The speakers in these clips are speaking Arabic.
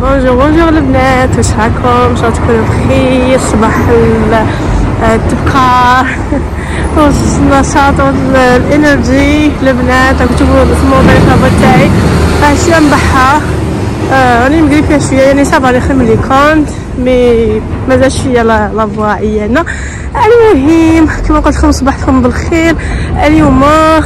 بونجور بونجور البنات واش راكم؟ ان شاء الله تكونوا بخير صباح التبكار والنشاط والانرجي البنات راكم تشوفوا الموبايل كابل تاعي. هادشي نبحها راني مقري فيها شوية يعني صافا راني خدم لي كونت مي مازال شوية لا فوا عيانه المهم كما قلت لكم صباحكم بالخير. اليوم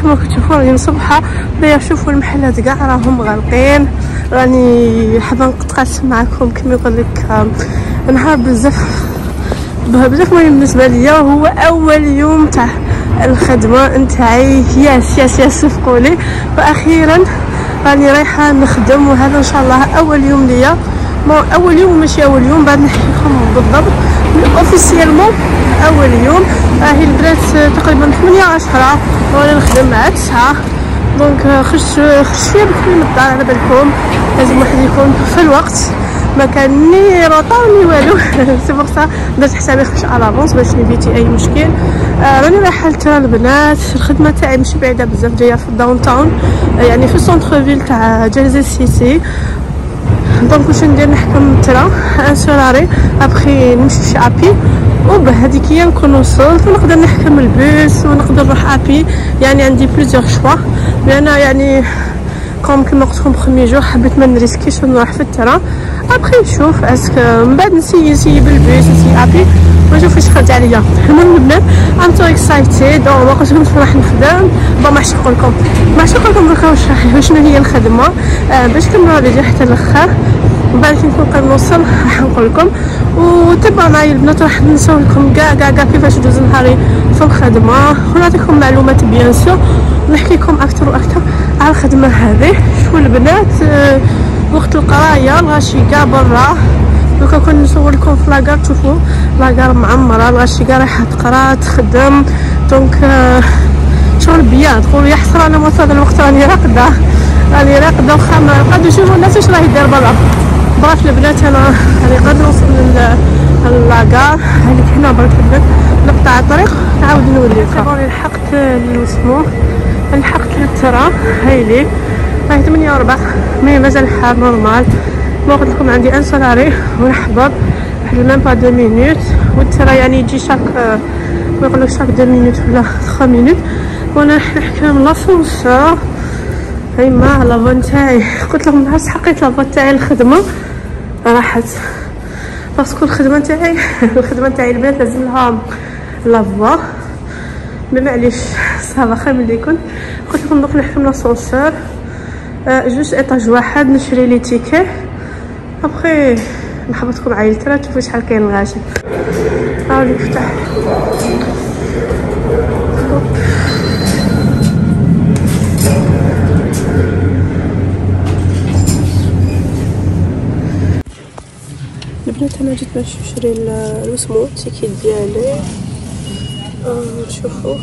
كما كتشوفوا راني صبحه بيا شوفوا المحلات كاع راهم غالقين. راني حابه نقطقس معكم كما يقول لك نهار بزاف بزاف مهم بالنسبة ليا هو أول يوم تاع الخدمة نتاعي. ياس ياس ياس صفقولي وأخيرا راني رايحة نخدم وهذا إن شاء الله أول يوم ليا. أول يوم ماشي أول يوم بعد نحكي لكم بالضبط. أوفيسيالمون أول يوم. راهي البنات تقريبا 8 10 وأنا نخدم مع 9 donc خش خش فيا بكري من الدار على بالكم. لازم واحد يكون في الوقت. ما كان ni retard ni والو. c'est pour ça درت حسابي خش على l'avance باش نيفيتي أي مشكل. راني رايحه ل train البنات الخدمة تاعي ماشي بعيدة بزاف جاية في ال downtown آه يعني في ال centre-ville تاع جازي سيسي donc واش ندير نحكم ال train un seul arrêt après نمشي شي à pied وبهذيك هي نكون وصلت ونقدر نحكم البيس ونقدر نروح à pied يعني عندي plusieurs choix لأن يعني comme كما قلت لكم premier jour حبيت ما نريسكيش ونروح في ال train. après نشوف est-ce que من بعد نسي نسي بالبيس نسي à pied ونشوف واش خرج عليا. المهم البنات I'm too excited أو ما قلت لكمش راح نخدم. با ما عرفتش نقول لكم ما عرفتش نقول لكم دوكا واش شنو هي الخدمة. آه باش كنبقاو déjà حتى الأخر من بعد كي نكون قريب نوصل راح نقول لكم. وتبعوا معايا البنات راح نسول لكم كاع كاع كاع كيفاش دوز نهاري. في الخدمه ونعطيكم معلومات bien sûr. ونحكي لكم أكثر وأكثر على الخدمة هذه. شو البنات؟ آه وقت القراية الغاشي كاع برا. دوكا كون نصور لكم في la gare تشوفوا. la gare معمرة الغاشي كاع رايحة تقرا تخدم. donc آه شغل بيان تقولوا يا حسرة أنا وصل الوقت راني راقدة. راني راقدة وخا ما قادو يشوفوا الناس واش راهي داير برا. برات البنات أنا راني قادر نوصل للاكار. هذيك هنا برك البنات. نقطع الطريق. نعاود نولي لكم لحقت الوسمو لحقت للترا هايلي راهي 8 وربع. مي مازال الحال نورمال. ما قلت لكم عندي ان سولاري ونحضر واحد ميم با دو مينوت. والترا يعني يجي شاك ما يقولك شاك دو مينوت ولا 3 مينوت. وأنا نحكم لاسونسور هاي ما لافون تاعي. قلت لهم نهار حقيت لافون تاعي الخدمة. راحت. باسكو الخدمة تاعي الخدمة تاعي البنات لازم لها لافوا مي معليش صافا خير ملي كنت قلت لكم دوك نحكم لاسونسور أه جوج ايطاج واحد نشري لي تيكي. ابخي نحبطكم عائلتنا تشوفوا شحال كاين الغاشي. هاو نفتح البنات أنا جيت باش نشري الوسمو التيكيت ديالي. شوفوا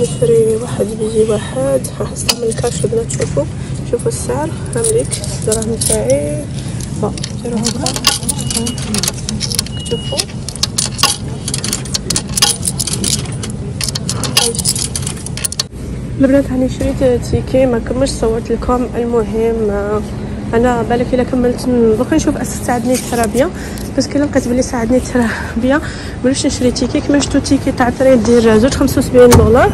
نشري واحد بيجي واحد. راح نستعمل الكاش البنات شوفوا شوفوا السعر. هامليك الدراهم تاعي. با نديرو هكا شوفوا البنات هاني شريت تيكي ما كملش صورت لكم. المهم أنا بالك إلا كملت. دوكا نشوف اس ساعدني كي لقيت بلي ساعدني الترابيه بلاش نشري تيكي كما شفتو تيكي تاع الطريق دير زوج خمسة وسبعين دولار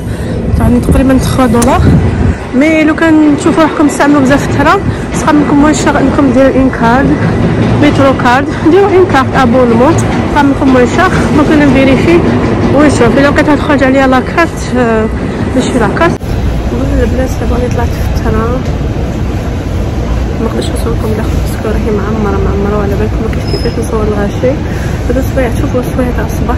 يعني تقريبا 3 دولار. مي لو كان تشوفوا روحكم تستعملوا بزاف الترا صحاب منكم شاغ انكم ديروا إن كارد مترو كارد ديروا إن كارد أبونمون صحاب منكم دونك أنا نفيريفي ونشوف الا لقيتها تخرج عليا لاكارت نشري لاكارت. البنات دابا راني طلعت في الترا ما نقدرش نصوركم داخل باسكو راهي معمرة معمرة وعلى بالكم كيف كيفاش نصور الغاشي هذا سوايع شوفوا سوايع تاع الصباح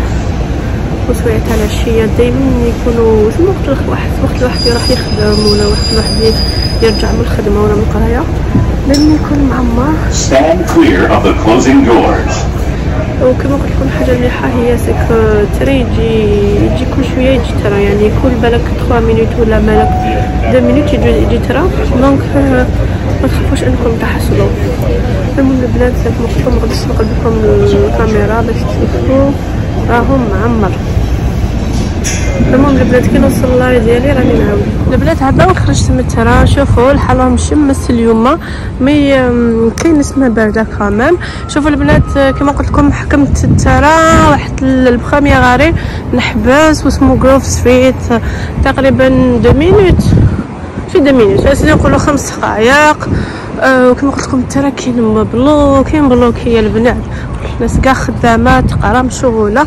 وسوايع تاع العشية. دائما يكونوا في وقت واحد وقت الواحد يروح يخدم ولا وقت الواحد يرجع من الخدمة ولا من القراية. دائما يكون معمر. وكما قلت لكم حاجة مليحة هي c'est que train يجي يجي كل شوية يجي train. يعني كل بالك 3 minutes ولا بالك 2 minutes يجي train. donc ما تخافوش أنكم تحصلوا. المهم البنات لكم ما نقدرش نقلب لكم الكاميرا باش تشوفوا راهم معمر. المهم البنات كي نوصل ل l'arrêt ديالي راني نعاود. البنات هذا خرجت من ال train شوفوا الحاله مشمس اليوم. mais كاين نسمه باردة كمان شوفوا البنات كما قلت لكم حكمت ال train رحت لل premier arrêt نحبس واسمو Grove Street تقريبا deux minutes في deux minutes أساسا نقولوا؟ خمس دقائق أه وكما قلت لكم ال train كاين مبلوك كاين مبلوكيه البنات. الناس كاع خدامه تقرا مشغوله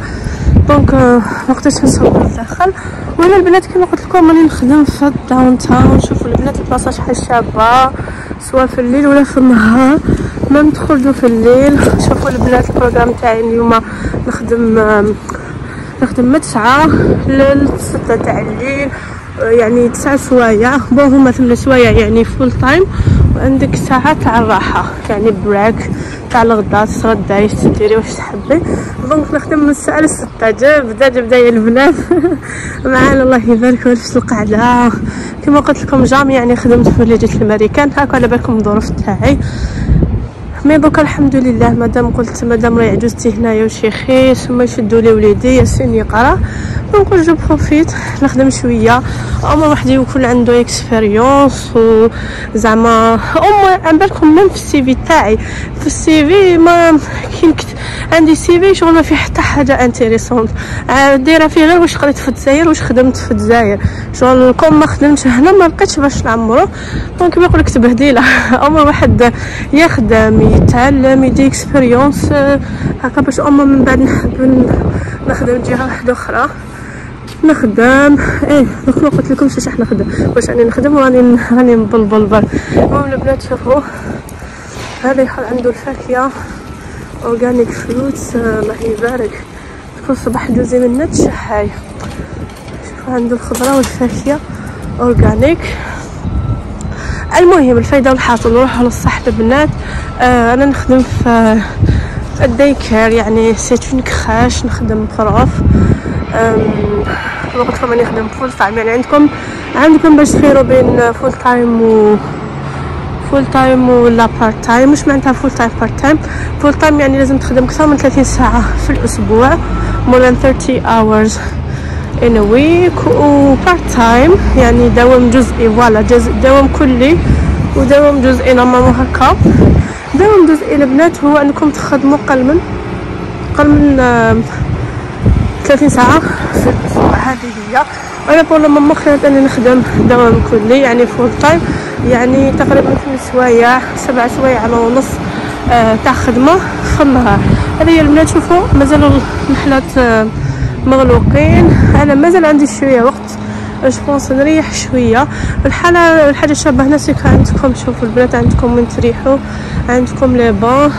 donc ما قدرتش نصور لداخل وأنا البنات كما قلت لكم راني نخدم في ال downtown شوفوا البنات البلاصة شحال شابة سواء في الليل ولا في النهار. ما ندخلوا في الليل. شوفوا البنات ال programme تاعي اليوم. نخدم نخدم من تسعة للستة تاع الليل. يعني تسعة سوايع bon هما ثمانية سوايع يعني full time وعندك ساعة تاع الراحة يعني break تاع الغدا تتغداي تديري واش تحبي. donc نخدم من التسعة للستة جبده جبده يا البنات. معانا الله يبارك في القعده كما قلت لكم jamais يعني خدمت في جيت الأمريكان هاكا على بالكم الظروف تاعي. mais دوكا الحمد لله مادام قلت مادام راهي عجوزتي هنايا وشيخي ثم يشدوا لي وليدي ياسين يقرا. نقول je profite نخدم شوية. اما واحد يكون عنده expérience وزعما اما على بالكم من في ال CV تاعي. في ال CV ما كاين عندي CV شغل ما فيه حتى حاجة intéressante. دايرة فيه غير واش قريت في الجزائر واش خدمت في الجزائر. شغل كون ما خدمتش هنا ما بقيتش باش نعمرو. donc كيما يقول لك تبهديله أما واحد يخدم يتعلم يدي expérience هكا باش أما من بعد نحب نخدم جهة واحدة أخرى. نخدم. إيه دوك ما قلت لكمش واش راح نخدم. واش راني نخدم راني راني نبلبل المهم البنات شوفوا. هذا يخل عنده الفاكهه اورجانيك فروتس الله يبارك. كل صباح دوزي من نت شحاي شوفوا عنده الخضرة والفاكهة. اورجانيك المهم الفايدة والحاصل. نروحوا للصح البنات. آه أنا نخدم في ال daycare يعني c'est crèche نخدم prof قلت لكم راني نخدم full time يعني عندكم عندكم باش تخيروا بين full time و full time ولا part time مش معناتها full time part time full time يعني لازم تخدم أكثر من 30 ساعة في الأسبوع. More than 30 hours in a week. و part time يعني دوام جزئي. voilà دوام كلي. ودوام جزئي normalement هكا. دوام جزئي البنات هو أنكم تخدموا قل من قل من 30 ساعة في الأسبوع. هذه هي. أنا pour le moment خيرت أني نخدم دوام كلي يعني full time يعني تقريبا خمس سوايع سبع سوايع على ونص آه تاع خدمة في النهار هذه هي البنات شوفوا مازالوا النحلات آه مغلوقين. أنا مازال عندي شوية وقت je pense نريح شوية. الحالة الحاجة الشابه هنا c'est que عندكم شوفوا البنات عندكم وين تريحوا عندكم les bancs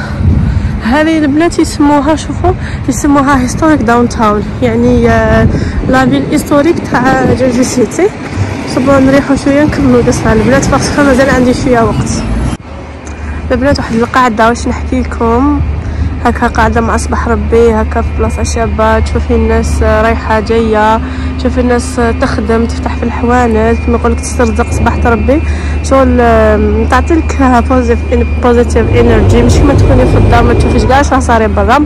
هذه البنات يسموها شوفوا يسموها historic downtown يعني آه la ville historique تاع جيرجي سيتي صبروا نريحوا شوية نكملوا قصه البنات parce que مازال عندي شوية وقت البنات واحد القعده واش نحكي لكم؟ هكا قاعدة مع صباح ربي. هكا في بلاصة شابة. تشوفي الناس رايحة جاية. تشوفي الناس تخدم تفتح في الحوانت. كما يقولك تسترزق صباح ربي. شغل تعطيلك positive energy مش كما تكوني في الدار ما تشوفيش كاع شنو صاري برا.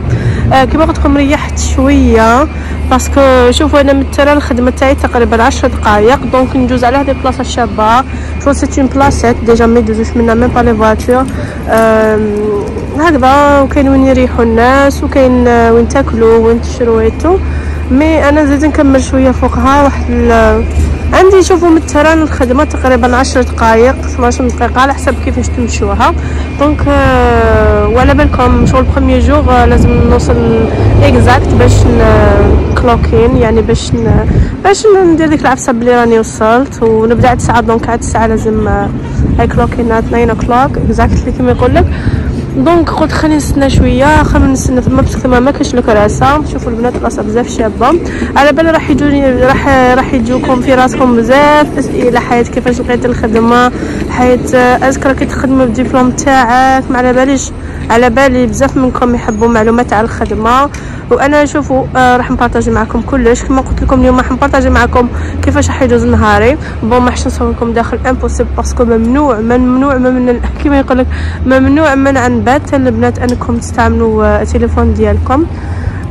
آه كما قلت لكم ريحت شوية. parce que شوفوا أنا مثلا الخدمة تاعي تقريبا عشر دقائق donc ندوز على هذه البلاصة الشابة. شغل c'est une بلاصة déjà ما يدوزوش منها même pas les voitures هكذا وكاين وين يريحوا الناس وكاين وين تاكلوا وين تشروا et tout mais أنا زيد نكمل شوية فوقها واحد عندي شوفوا من ال train الخدمة تقريبا عشر دقائق 12 دقيقه على حسب كيفاش تمشوها. donc آه وعلى بالكم شغل premier jour آه لازم نوصل exact باش clock in يعني باش. باش ندير ديك العفسة بلي راني وصلت. ونبدأ عاد الساعة donc عاد الساعة لازم هاي clock in 2 o'clock exactly كيما يقول لك donc قلت خلينا نستنى شوية. خلينا نستنى ثما parce que ثما ما كاينش الكراسه شوفوا البنات راسها بزاف شابة. على بالي راح يجوني راح راح يجوكم في راسكم بزاف اسئله حياة كيفاش لقيت الخدمة حياة إذا راكي تخدمي بالدبلوم تاعك. ما على باليش على بالي بزاف منكم يحبوا معلومات على الخدمة. وأنا شوفوا آه راح نبارطاجي معكم كلش. كما قلت لكم اليوم راح نبارطاجي معكم كيفاش راح يجوز نهاري. bon ما حش نصور لكم داخل. impossible parce que ممنوع ممنوع من كيما يقول لك ممنوع منعا باتا البنات أنكم تستعملوا التليفون ديالكم.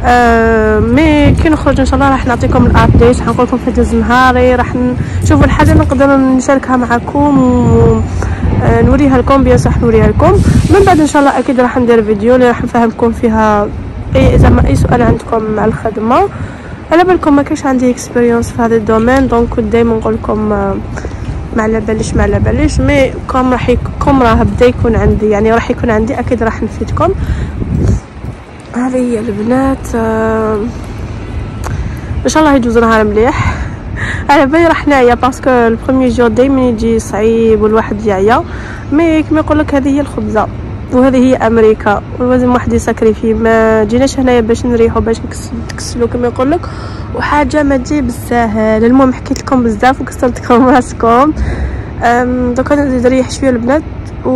آه mais كي نخرج إن شاء الله راح نعطيكم ال update راح نقول لكم كيفاش جاز نهاري. راح نشوف الحاجة اللي نقدر نشاركها معكم و آه نوريها لكم. bien sûr نوريها لكم. من بعد إن شاء الله أكيد راح ندير فيديو اللي راح نفهمكم فيها اي زعما اي سؤال عندكم مع الخدمه على بالكم ما كاش عندي expérience في هذا ال domaine donc دائما نقول لكم ما على باليش ما على باليش mais comme راح comme راه بدا يكون عندي يعني راح يكون عندي أكيد راح نفيدكم هذه هي البنات ان شاء الله يجوز نهار مليح على بالي راح نعيا parce que ال premier jour دايما يجي صعيب والواحد يعيا mais كما يقول لك هذه هي الخبزه وهذه هي أمريكا. ولازم واحد يساكريفي ما جيناش هنايا باش نريحو باش نكسلو كما يقول لك. وحاجة ما تجي بالساهل المهم حكيت لكم بزاف وكسرت لكم راسكم. دوكا نزيد نريح شوية البنات و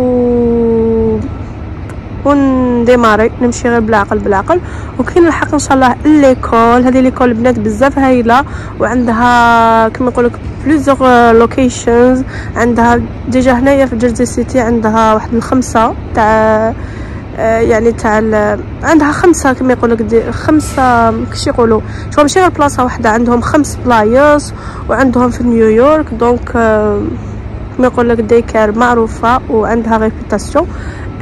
ونديماري نمشي غير بالعقل بالعقل. وكاين الحق إن شاء الله l'école هذه l'école البنات بزاف هايلة وعندها كما يقولك plusieurs locations عندها déjà هنايا في جيرزي سيتي عندها واحد الخمسة تاع يعني تاع عندها خمسة كما يقول لك خمسة كش يقولوا؟ شغل ماشي غير بلاصة واحدة عندهم خمس بلايص وعندهم في نيويورك donc كما يقول لك daycare معروفة وعندها réputation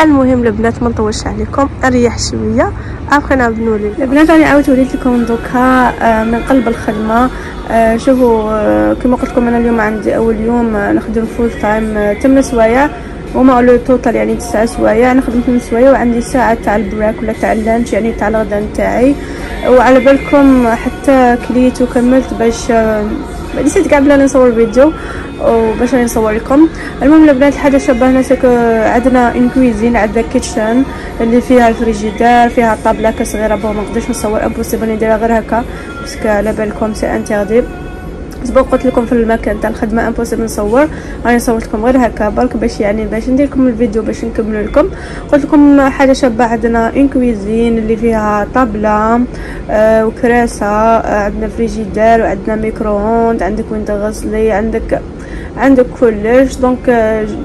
المهم البنات ما نطولش عليكم نريح شوية. ابخي نعاود نولي البنات راني عاودت وليت لكم دوكا من قلب الخدمة. شوفوا كما قلت لكم أنا اليوم عندي أول يوم نخدم full time 8 سوايع. و mais le total يعني تسعة سوايع. نخدم 8 سوايع وعندي ساعة تاع ال break ولا تاع ال lunch يعني تاع الغدا نتاعي. وعلى بالكم حتى كليت وكملت باش نسيت كاع بلا نصور فيديو وباش نصور لكم المهم البنات الحاجة شابه هنا عندنا en cuisine عندنا kitchen اللي فيها الفريجيدار فيها طابلة صغيره bon ما نقدرش نصور impossible نديرها غير هكا parce que على بالكم c'est interdit سبق قلت لكم في المكان تاع الخدمة impossible نصور. راني صورت لكم غير هكا برك باش يعني باش ندير لكم الفيديو باش نكمل لكم. قلت لكم حاجة شابة عندنا en cuisine اللي فيها طابلة آه وكراسة آه عندنا فريجيدار وعندنا micro-ondes عندك وين تغسلي عندك عندك كلش donc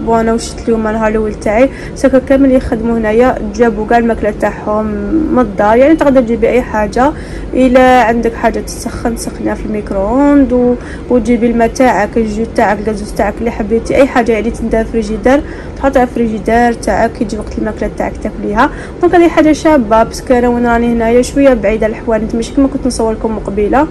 bon أنا وشت اليوم النهار الأول تاعي ساكا كامل يخدموا هنايا جابوا كاع الماكلة تاعهم من الدار. يعني تقدر تجيبي أي حاجة إلا عندك حاجة تسخن تسخنيها في ال micro-ondes و... وتجيبي الماء تاعك ال jus تاعك القاز تاعك اللي حبيتي. أي حاجة يعني تندير فريجيدار تحطها في الفريجيدار تاعك يجي وقت الماكلة تاعك تاكليها. donc هذه حاجة شابة parce que أنا وين راني هنايا شوية بعيدة الحوانت ماشي كما كنت نصور لكم قبيلة.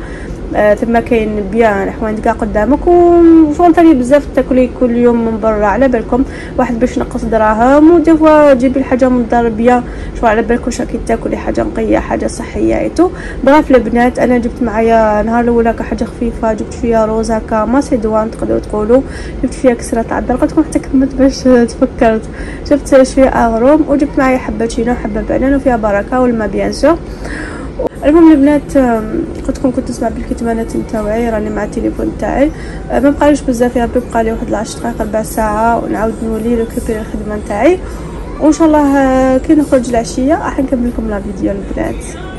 آه ثم كاين بيان الحوانت كاع قدامك وشغل ثاني بزاف تاكلي كل يوم من برا على بالكم. واحد باش نقص دراهم ودي فوا تجيبي الحاجة من الدار بيان. شغل على بالكم راكي تاكلي حاجة نقية حاجة صحية ايتو بغاف البنات أنا جبت معايا نهار الأول هكا حاجة خفيفة جبت فيها روز هكا ماسيدوان تقدروا تقولوا. جبت فيها كسرة العبار قلت لكم حتى كملت باش تفكرت. جبت شوية اغروم وجبت معايا حبة تشينا وحبه بنان وفيها بركة والما بيان سور. المهم البنات قلت لكم كنت نسمع بالكيتمانات نتاعي راني مع التليفون تاعي ما بقاليش بزاف يا ربي بقى لي واحد 10 دقائق ربع ساعة ونعاود نولي récupérer الخدمة نتاعي. وإن شاء الله كي نخرج العشية راح نكمل لكم la vidéo البنات.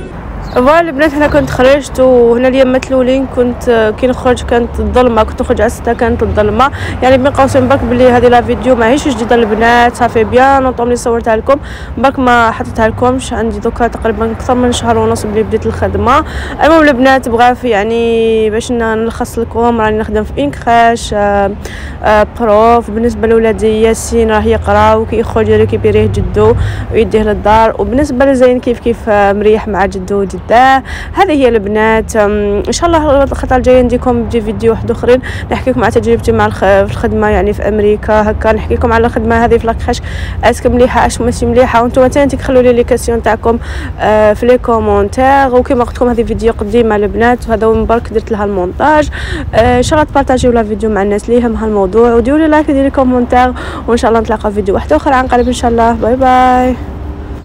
voilà البنات هنا كنت خرجت وهنا اليامات الاولين كنت كي نخرج كانت الظلمة كنت نخرج على ستة كانت الظلمة. يعني بين قوسين برك بلي هذه la vidéo ماهيش جديدة البنات ça fait bien longtemps اللي صورتها لكم. برك ما حطيتها لكمش عندي دوكا تقريبا أكثر من شهر ونص بلي بديت الخدمة. المهم البنات بغاف يعني باش نلخص لكم راني نخدم في إنكراش آه آه بروف. بالنسبة لولادي ياسين راه يقرا وكي يخرج يريكيبيريه جدو ويديه للدار. وبالنسبة لزين كيف كيف مريح مع جدو وجدو جدا هذه هي البنات إن شاء الله الخطه الجايه نديكم بجي فيديو واحد آخرين. نحكي لكم على تجربتي مع الخدمة يعني في أمريكا. هكا نحكي لكم على الخدمة هذه في لاكاش. est-ce que مليحة اش ماشي مليحة. وأنتم ثاني تخلوا لي les questions تاعكم آه في les commentaires. وكما قلت لكم هذه فيديو قديمة البنات وهذا من برك درت لها المونتاج. آه إن شاء الله تبارطاجيو la vidéo مع الناس اللي يهمها الموضوع وديروا لي like وديروا لي commentaire. وإن شاء الله نتلاقى في فيديو واحد آخر عن قريب إن شاء الله. bye bye.